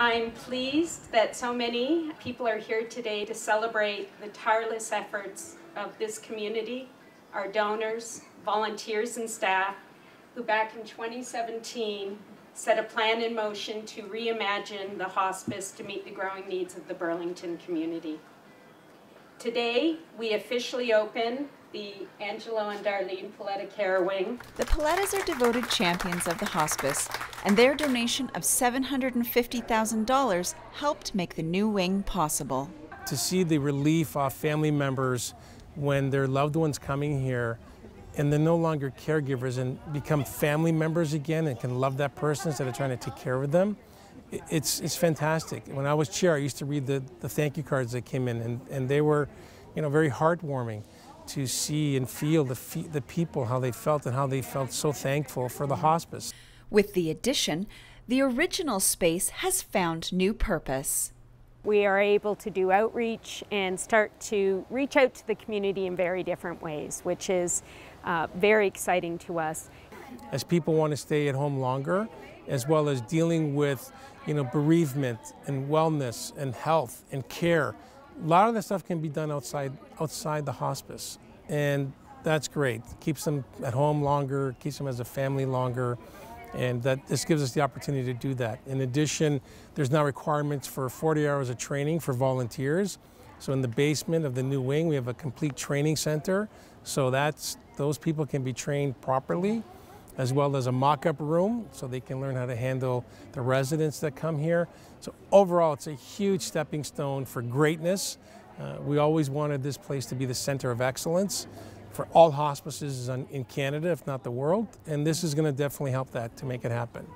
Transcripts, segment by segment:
I'm pleased that so many people are here today to celebrate the tireless efforts of this community, our donors, volunteers, and staff who back in 2017 set a plan in motion to reimagine the hospice to meet the growing needs of the Burlington community. Today, we officially open the Angelo and Darlene Paletta Care Wing. The Palettas are devoted champions of the hospice, and their donation of $750,000 helped make the new wing possible. To see the relief of family members when their loved ones coming here and they're no longer caregivers and become family members again and can love that person instead of trying to take care of them, it's, it's fantastic. When I was chair, I used to read the, the thank you cards that came in, and, and they were you know, very heartwarming to see and feel the, the people, how they felt and how they felt so thankful for the hospice. With the addition, the original space has found new purpose. We are able to do outreach and start to reach out to the community in very different ways, which is uh, very exciting to us. As people want to stay at home longer, as well as dealing with you know, bereavement and wellness and health and care, a lot of the stuff can be done outside, outside the hospice. And that's great. Keeps them at home longer, keeps them as a family longer, and that this gives us the opportunity to do that. In addition, there's now requirements for 40 hours of training for volunteers. So in the basement of the new wing, we have a complete training center. So that's those people can be trained properly, as well as a mock-up room so they can learn how to handle the residents that come here. So overall, it's a huge stepping stone for greatness. Uh, we always wanted this place to be the center of excellence for all hospices in Canada, if not the world, and this is going to definitely help that to make it happen.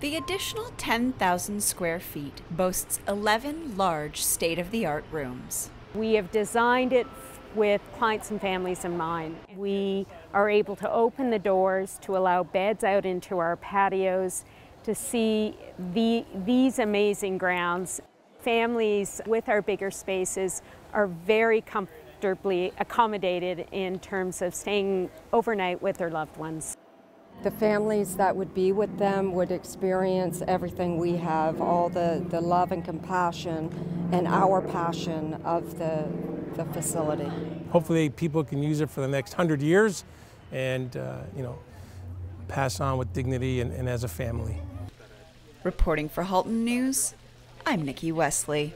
The additional 10,000 square feet boasts 11 large state of the art rooms. We have designed it with clients and families in mind. We are able to open the doors to allow beds out into our patios to see the, these amazing grounds. Families with our bigger spaces are very comfortably accommodated in terms of staying overnight with their loved ones. The families that would be with them would experience everything we have, all the, the love and compassion and our passion of the, the facility. Hopefully people can use it for the next hundred years and, uh, you know, pass on with dignity and, and as a family. Reporting for Halton News, I'm Nikki Wesley.